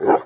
Yeah.